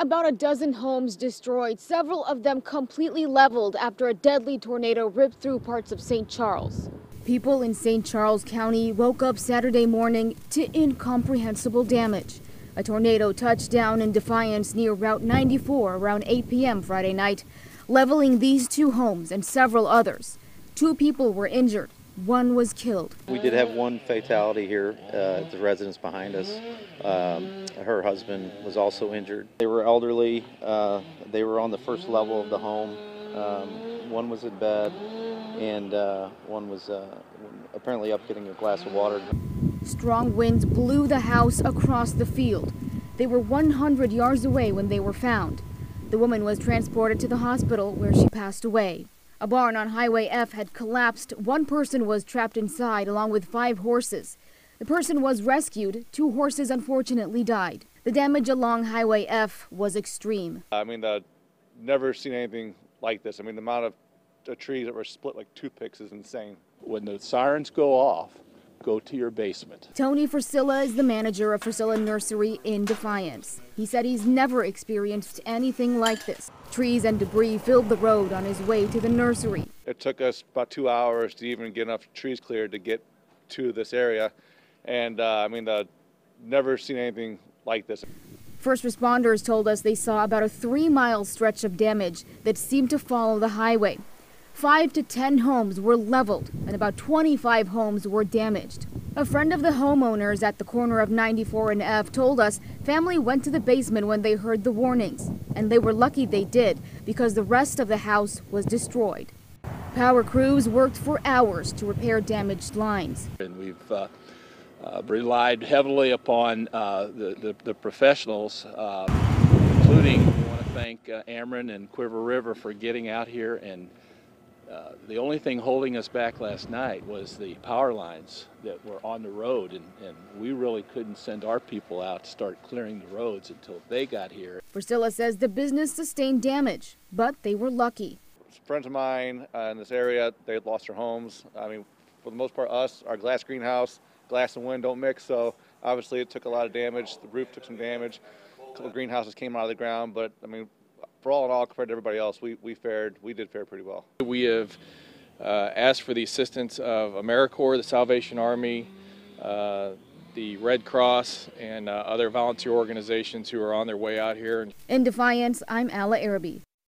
About a dozen homes destroyed, several of them completely leveled after a deadly tornado ripped through parts of St. Charles. People in St. Charles County woke up Saturday morning to incomprehensible damage. A tornado touched down in Defiance near Route 94 around 8 p.m. Friday night, leveling these two homes and several others. Two people were injured. One was killed. We did have one fatality here uh, at the residence behind us. Um, her husband was also injured. They were elderly. Uh, they were on the first level of the home. Um, one was in bed, and uh, one was uh, apparently up getting a glass of water. Strong winds blew the house across the field. They were 100 yards away when they were found. The woman was transported to the hospital where she passed away. A barn on Highway F had collapsed. One person was trapped inside along with five horses. The person was rescued. Two horses unfortunately died. The damage along Highway F was extreme. I mean, the, never seen anything like this. I mean, the amount of uh, trees that were split like toothpicks is insane. When the sirens go off, go to your basement. Tony Frisella is the manager of Frisella Nursery in Defiance. He said he's never experienced anything like this. Trees and debris filled the road on his way to the nursery. It took us about two hours to even get enough trees cleared to get to this area. And uh, I mean, the, never seen anything like this. First responders told us they saw about a three mile stretch of damage that seemed to follow the highway. Five to ten homes were leveled and about 25 homes were damaged. A friend of the homeowners at the corner of 94 and F told us family went to the basement when they heard the warnings, and they were lucky they did because the rest of the house was destroyed. Power crews worked for hours to repair damaged lines. And we've uh, uh, relied heavily upon uh, the, the, the, professionals, uh, including we want to thank uh, Ameren and Cuivre River for getting out here and uh, the only thing holding us back last night was the power lines that were on the road, and, and, we really couldn't send our people out to start clearing the roads until they got here. Frisella says the business sustained damage, but they were lucky. Friends of mine uh, in this area, they lost their homes. I mean, for the most part, us, our glass greenhouse, glass and wind don't mix, so obviously it took a lot of damage. The roof took some damage. A couple greenhouses came out of the ground, but I mean, for all in all, compared to everybody else, we, we fared, we did fare pretty well. We have uh, asked for the assistance of AmeriCorps, the Salvation Army, uh, the Red Cross, and uh, other volunteer organizations who are on their way out here. In Defiance, I'm Alla Araby.